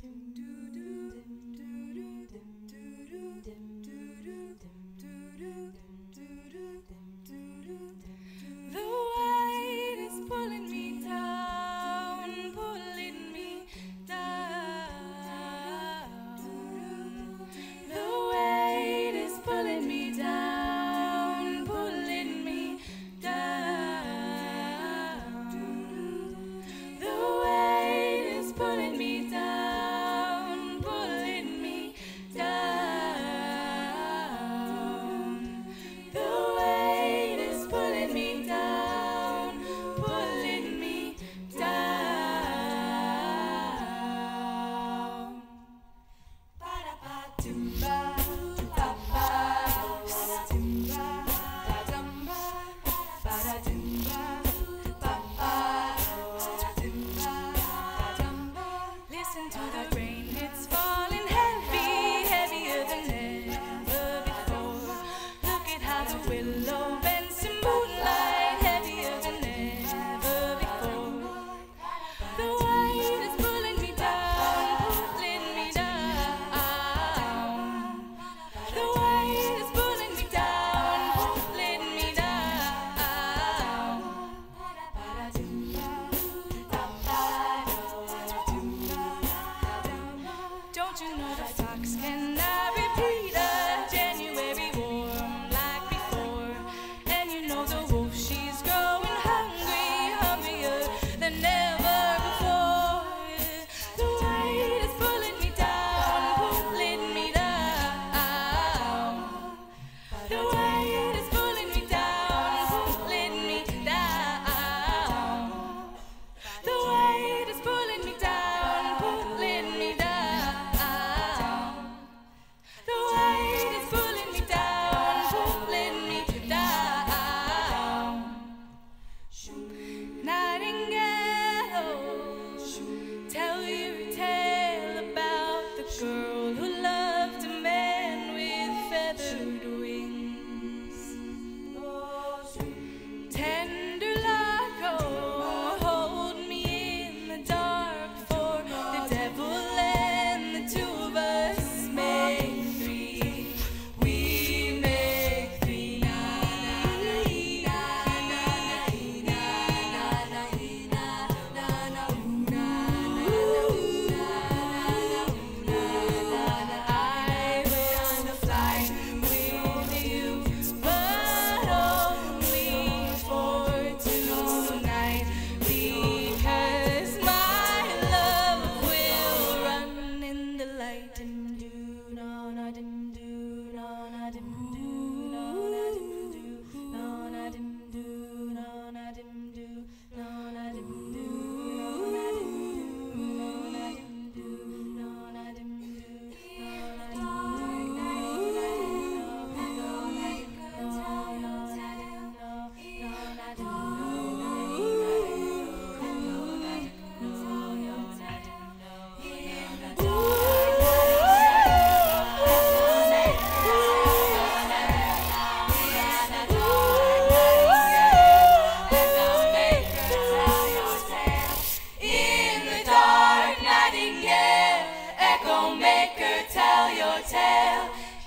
do, do.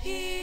here.